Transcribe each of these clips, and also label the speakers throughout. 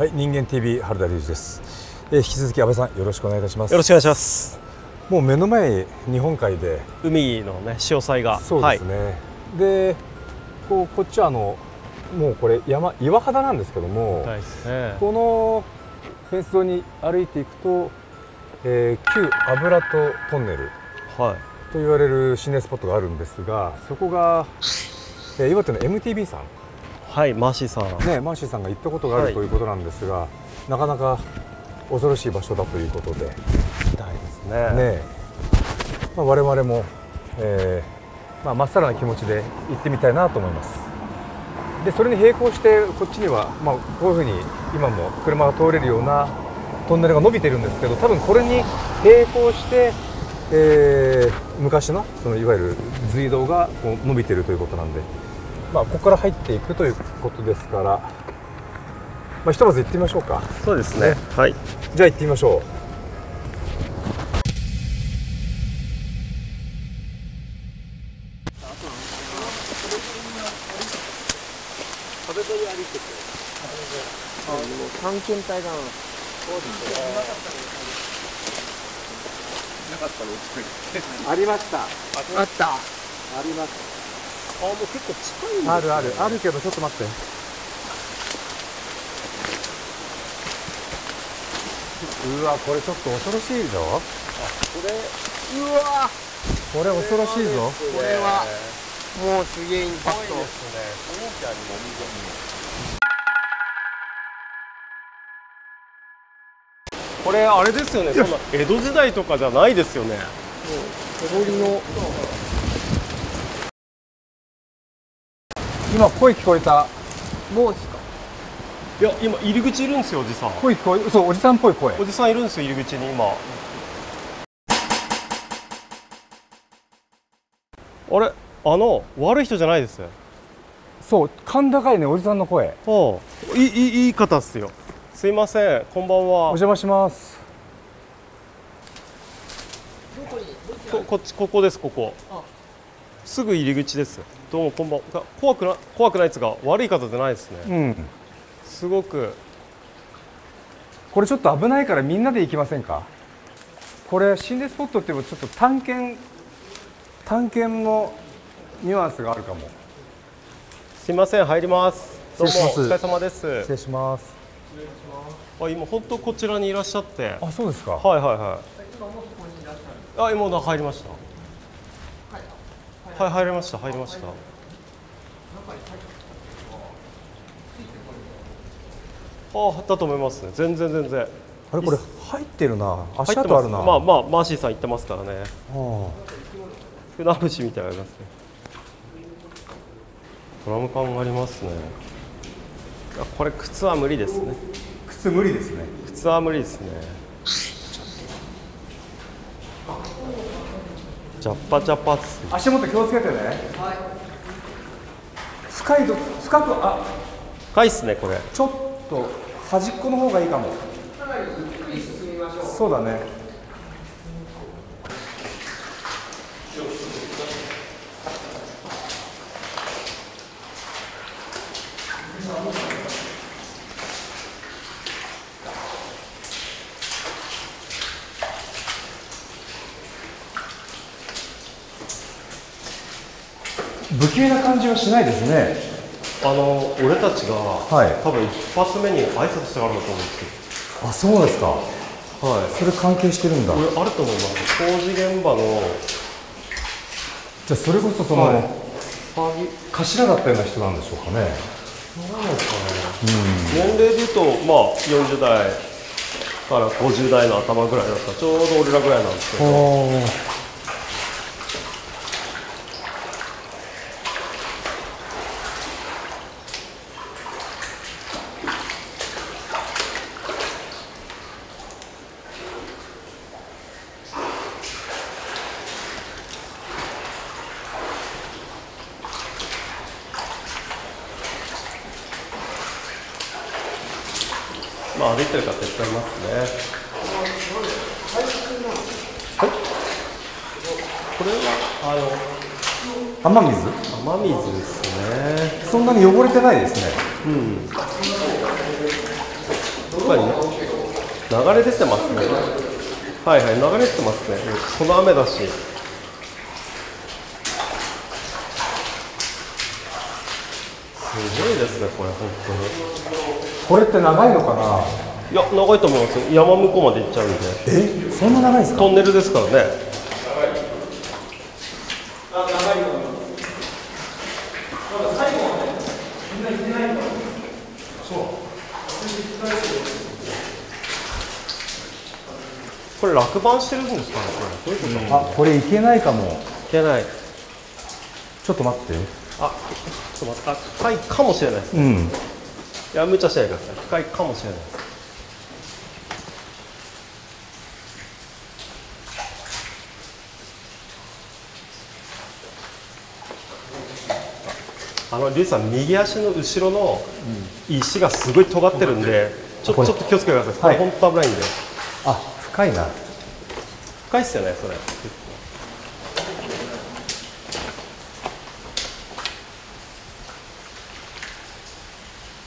Speaker 1: はい、人間 TV 原田隆二です、えー引き続き安倍さんよろしくお願いいたします
Speaker 2: よろしくお願いします。
Speaker 1: もう目の前日本海で
Speaker 2: 海のね潮騒が。
Speaker 1: そうですね、でこうこっちはあのもうこれ山岩肌なんですけども、
Speaker 2: ね。
Speaker 1: このフェンス沿いに歩いていくと、えー旧油とトンネル
Speaker 2: はい。
Speaker 1: と言われる心霊スポットがあるんですがそこが、えー岩手の MTV さん
Speaker 2: はい、マーシーさん。
Speaker 1: ね、マーシーさんが行ったことがあ
Speaker 2: はい
Speaker 1: るということなんですが、なかなか恐ろしい場所だということで、ね
Speaker 2: みたいですね。
Speaker 1: えまあ、我々も、えーまあ、まっさらな気持ちで行ってみたいなと思いますでそれに並行してこっちには、まあ、こういうふうに今も車が通れるようなトンネルが伸びてるんですけど多分これに並行して、えー昔のそのいわゆる隧道がこう伸びてるということなんで、まあ、ここから入っていくということですから、まあ、ひとまず行ってみましょうか。
Speaker 2: そうですね。はい。
Speaker 1: じゃあ行ってみましょ
Speaker 3: 探検隊だな。
Speaker 1: うありました。
Speaker 3: あった。
Speaker 1: あります
Speaker 3: あ、もう結構近いんだ。
Speaker 1: あるあるあるけどちょっと待ってうわこれちょっと恐ろしいぞ
Speaker 3: これ、うわ
Speaker 1: これ恐ろしいぞ
Speaker 3: これは、もうすげえインパクト。
Speaker 2: これあれですよね。そんな江戸時代とかじゃないですよね。
Speaker 3: 手彫りの、
Speaker 1: 今声聞こえた
Speaker 3: もうですか？
Speaker 2: いや、今入り口いるんですよ、おじさん。
Speaker 1: 声聞こえそうおじさんっぽい声
Speaker 2: おじさんいるんですよ、入り口に今。あれ、あの悪い人じゃないです。
Speaker 1: そう甲高いねおじさんの声
Speaker 2: はあ、いいいいいい方っすよ。すいません、こんばん
Speaker 1: お
Speaker 2: は。
Speaker 1: 邪魔します
Speaker 2: ここっちここですここすぐ入り口ですどうもこんばんは。怖くな怖くないですが悪い方じゃないですね。
Speaker 1: うん。
Speaker 2: すごく。
Speaker 1: これちょっと危ないからみんなで行きませんか？これ心霊スポットっていうのはちょっと探検探検のニュアンスがあるかも。
Speaker 2: すいません入ります。どうもお疲れ様です。
Speaker 1: 失礼します。
Speaker 2: あ今本当こちらにいらっしゃって。
Speaker 1: あそうですか。
Speaker 2: はいはいはい。あ今の入りましたはい入りました入りました。あだと思いますね。全然全然。
Speaker 1: あれこれ入ってるな。足跡あるな。
Speaker 2: まあまあマーシーさん言ってますからね。
Speaker 1: あ
Speaker 2: 船橋みたいなのありますね。ドラム缶がありますね。あこれ靴は無理ですね。
Speaker 1: 靴無理ですね。
Speaker 2: 靴は無理ですねジャッパジャパっすね。
Speaker 1: 足元気をつけてね。深いと深くあ。
Speaker 2: 深いっすねこれ。
Speaker 1: ちょっと端っこの方がいいかも。そうだね不気味な感じはしないですね。
Speaker 2: あの俺たちが、
Speaker 1: はい。
Speaker 2: 多分一発目に挨拶したからだと思うんですけ
Speaker 1: あそうですか。
Speaker 2: どはい。
Speaker 1: それ関係してるんだ。
Speaker 2: これあると思います。工事現場の
Speaker 1: じゃあそれこそその、
Speaker 2: はい。
Speaker 1: 頭だったような人なんでしょうかね。
Speaker 2: 年齢で言うとまあ40代から50代の頭ぐらいだった。らちょうど俺らぐらいなんですけどまあ歩いてる方いっぱいいますね。はい。これはあの
Speaker 1: 雨水？
Speaker 2: 雨水ですね。
Speaker 1: そんなに汚れてないですね。
Speaker 2: かに流れ出てますね。はいはい流れてますね。この雨だし。すごいですねこれ本当に
Speaker 1: これって長いのかな？い
Speaker 2: や長いと思います。よ山向こうまで行っちゃうんで。
Speaker 1: え？そんな長いんですか？
Speaker 2: トンネルですからね。これ落盤してるんですかねこれ。どういうこと？
Speaker 1: あこれいけないかも。
Speaker 2: いけない。
Speaker 1: ちょっと待って。
Speaker 2: あちょっと待って。あ深いかもしれないです
Speaker 1: うん
Speaker 2: いや無茶しないでください深いかもしれないですあのリュウさん右足の後ろの石がすごい尖ってるんで、ちょちょっと気をつけてください。これ
Speaker 1: はい
Speaker 2: 本当危ないんで。
Speaker 1: あ深いな
Speaker 2: 深いっすよねそれ。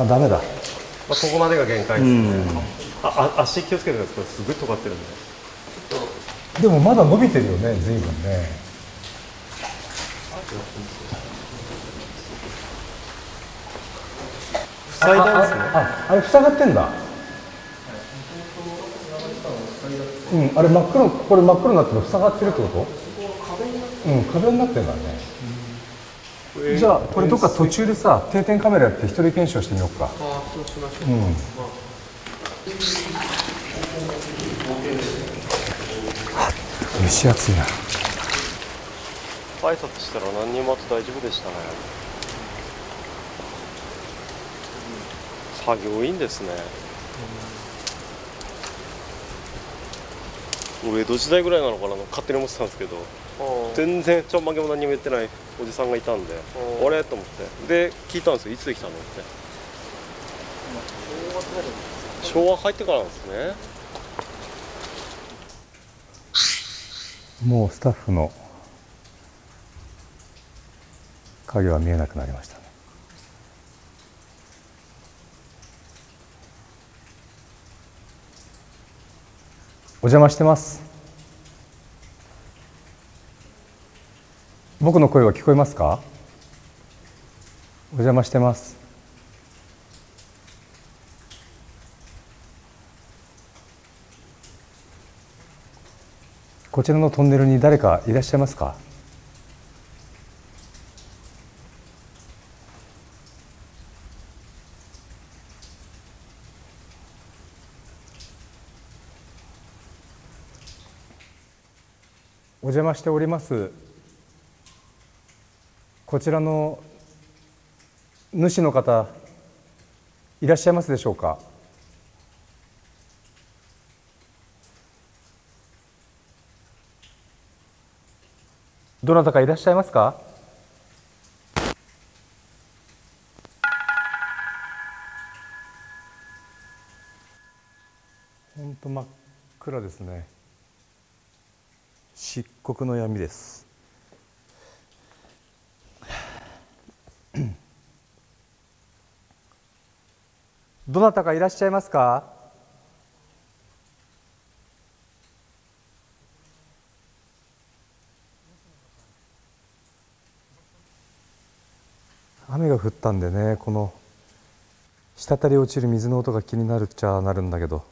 Speaker 1: あダメだ
Speaker 2: まあここまでが限界ですね。ああ足気をつけてください。すごい尖ってるんで。
Speaker 1: でもまだ伸びてるよね随分ね
Speaker 2: 塞いだんですね。
Speaker 1: ああれ塞がってんだうんあれ真っ黒これ真っ黒になってる塞がってるってこと？うん壁になってんだねじゃあこれどっか途中でさ定点カメラやって一人検証してみようか。
Speaker 3: あそうしましょう。
Speaker 1: うん。蒸し暑いな。
Speaker 2: 挨拶したら何にもあって大丈夫でしたね。作業員ですね。俺江戸時代ぐらいなのかな勝手に思ってたんですけど全然ちょんまげも何にも言ってないおじさんがいたんで
Speaker 3: うん
Speaker 2: あれ？と思って。で聞いたんですよ。いつできたのって。昭和入ってからなんですね。
Speaker 1: もうスタッフの影は見えなくなりましたね。お邪魔してます僕の声は聞こえますか？お邪魔してます。こちらのトンネルに誰かいらっしゃいますか？お邪魔しております。こちらの主の方いらっしゃいますでしょうか？どなたかいらっしゃいますか？本当真っ暗ですね。漆黒の闇です。どなたかいらっしゃいますか？雨が降ったんでねこの滴り落ちる水の音が気になるっちゃなるんだけど。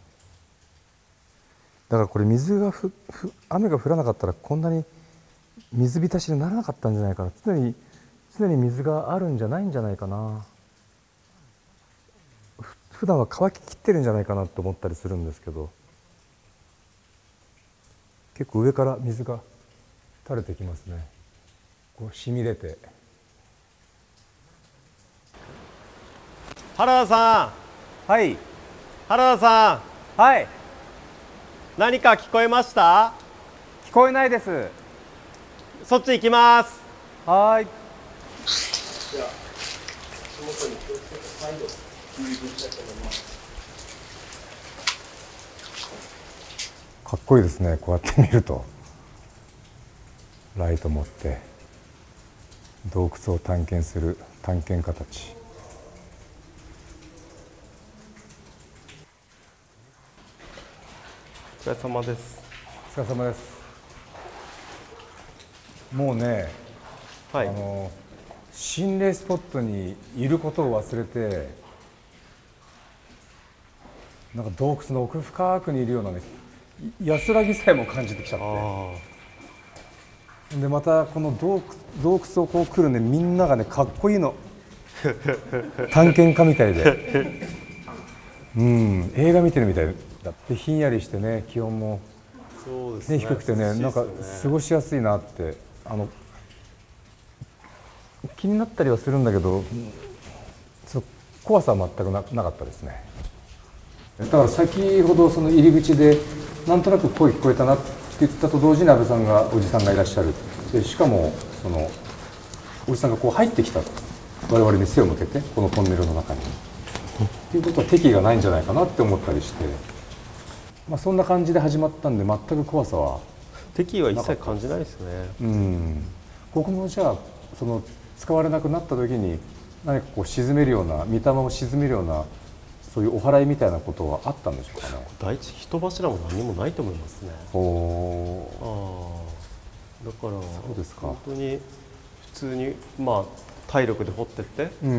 Speaker 1: だからこれ水がふふ雨が降らなかったらこんなに水浸しにならなかったんじゃないかな。常に常に水があるんじゃないんじゃないかな。普段は乾ききってるんじゃないかなと思ったりするんですけど結構上から水が垂れてきますね。こう染み出て。
Speaker 2: 原田さん。
Speaker 1: はい。
Speaker 2: 原田さん。
Speaker 1: はい。
Speaker 2: 何か聞こえました？
Speaker 1: 聞こえないです。
Speaker 2: そっち行きます。
Speaker 1: はいかっこいいですね。こうやって見ると。ライト持って洞窟を探検する探検家たち。
Speaker 2: お疲れ様です。
Speaker 1: お疲れ様です。もうね、
Speaker 2: はい。
Speaker 1: あの心霊スポットにいることを忘れてなんか洞窟の奥深くにいるようなねい安らぎさえも感じてきちゃっ
Speaker 2: あ
Speaker 1: てでまたこの洞窟洞窟をこう来るねみんながねかっこいいの。探検家みたいで。うん映画見てるみたいだ。ってひんやりしてね気温もね、
Speaker 2: ね
Speaker 1: 低くてねなんか過ごしやすいなって。あの気になったりはするんだけど、怖さは全くななかったですねだから先ほどその入り口でなんとなく声聞こえたなって言ったと同時に安倍さんがおじさんがいらっしゃる。でしかもそのおじさんがこう入ってきた我々に背を向けてこのトンネルの中に。っていうことは敵意がないんじゃないかなって思ったりして、まあ、そんな感じで始まったんで全く怖さは
Speaker 2: 敵意は一切感じないですね。
Speaker 1: うん、ここもじゃあその使われなくなった時に何かこう沈めるような御霊を沈めるようなそういうお祓いみたいなことはあったんでしょうかね。
Speaker 2: 第一人柱も何もないと思いますね。
Speaker 1: お
Speaker 2: ああだから
Speaker 1: うですか。
Speaker 2: 本当に普通にまあ体力で掘ってって、
Speaker 1: うん、
Speaker 2: う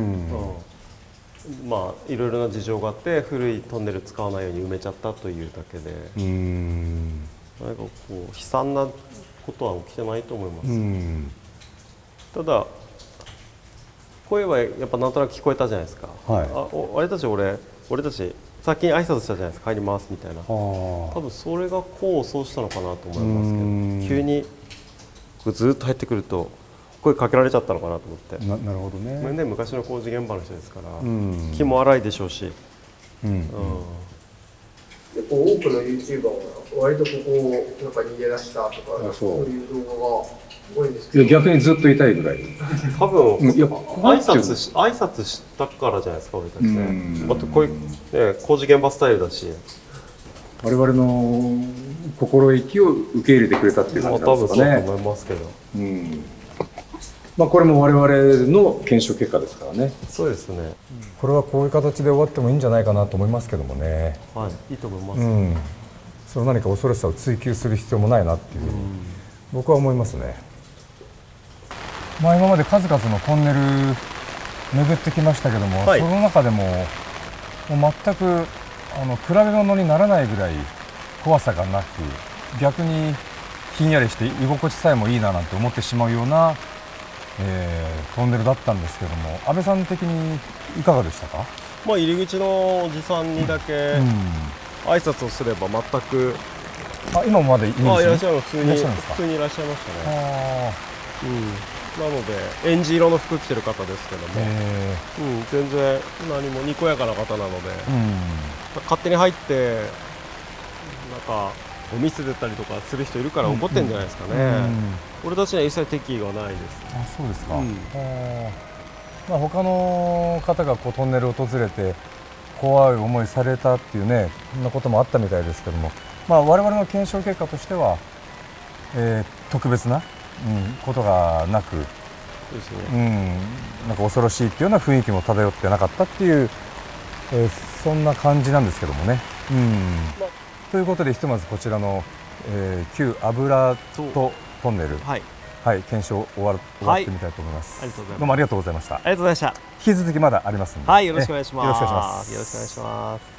Speaker 2: ん。まあいろいろな事情があって古いトンネル使わないように埋めちゃったというだけで。
Speaker 1: うん。
Speaker 2: 何かこう悲惨なことは起きてないと思います、
Speaker 1: うん。
Speaker 2: ただ声はやっぱなんとなく聞こえたじゃないですか、
Speaker 1: はい。
Speaker 2: あお俺たち俺俺たち先に挨拶したじゃないですか帰りますみたいな。
Speaker 1: あ
Speaker 2: 多分それが功を奏したのかなと思います
Speaker 1: うん。
Speaker 2: けど急にこうずっと入ってくると声かけられちゃったのかなと思って、
Speaker 1: ななるほどね。
Speaker 2: ね昔の工事現場の人ですから、
Speaker 1: うん。
Speaker 2: 気も荒いでしょうし、
Speaker 1: うん。
Speaker 2: うん。
Speaker 3: 結構多くの YouTuber が割とここをなんか逃げ出したとか
Speaker 1: あそう
Speaker 3: そういう動画が多いんですけど
Speaker 1: いや逆にずっといたいぐらい。
Speaker 2: 多分、
Speaker 1: うんいや
Speaker 2: 挨拶し挨拶したからじゃないですか俺たちね
Speaker 1: うん
Speaker 2: あとこういう、ね、工事現場スタイルだし
Speaker 1: 我々の心意気を受け入れてくれたっていう
Speaker 2: まあ
Speaker 1: 感じ
Speaker 2: 多分そうと
Speaker 1: なんですかね。
Speaker 2: 思いますけど
Speaker 1: うん。まあこれも我々の検証結果ですからね。
Speaker 2: そうですね
Speaker 1: これはこういう形で終わってもいいんじゃないかなと思いますけどもね。
Speaker 2: はいいいと思います、
Speaker 1: うん。その何か恐ろしさを追求する必要もないなっていうふうに僕は思いますね。まあ今まで数々のトンネル巡ってきましたけども、
Speaker 2: はい。
Speaker 1: その中でももう全くあの比べ物にならないぐらい怖さがなく逆にひんやりして居心地さえもいいななんて思ってしまうような、えートンネルだったんですけども安倍さん的にいかがでしたか、
Speaker 2: まあ入り口のおじさんにだけ
Speaker 1: うん
Speaker 2: 挨拶をすれば全く、
Speaker 1: あ今もまだいるんですね。
Speaker 2: あいらっしゃる。普通
Speaker 1: い
Speaker 2: に
Speaker 1: らっしゃるんですか？
Speaker 2: 普通にいらっしゃいましたね、
Speaker 1: あ
Speaker 2: うん、なのでエンジ色の服着てる方ですけども、うん、全然何もにこやかな方なので、
Speaker 1: ーうん。
Speaker 2: 勝手に入ってなんかゴミ捨てたりとかする人いるから怒ってんじゃないですかね、
Speaker 1: うん
Speaker 2: 俺たちには一切敵意がないです。
Speaker 1: あそうですか、
Speaker 2: うん。
Speaker 1: まあ、他の方がこうトンネルを訪れて怖い思いされたっていうねそんなこともあったみたいですけども、まあ、我々の検証結果としては、えー特別な、うん、ことがなく、
Speaker 2: そうです
Speaker 1: う
Speaker 2: ね、
Speaker 1: ん、なんか恐ろしいっていうような雰囲気も漂ってなかったっていう、えーそんな感じなんですけどもね。うん。
Speaker 2: まあ。
Speaker 1: ということでひとまずこちらの、えー旧油とトンネル、
Speaker 2: はい
Speaker 1: はい、検証終わる終わってみたいと思います、
Speaker 2: ありがとうございます。
Speaker 1: どうもありがとうございました。
Speaker 2: ありがとうございました。
Speaker 1: 引き続きまだあります
Speaker 2: はいよろしくお願いします。
Speaker 1: よろしくお願いします。
Speaker 2: よろしくお願いします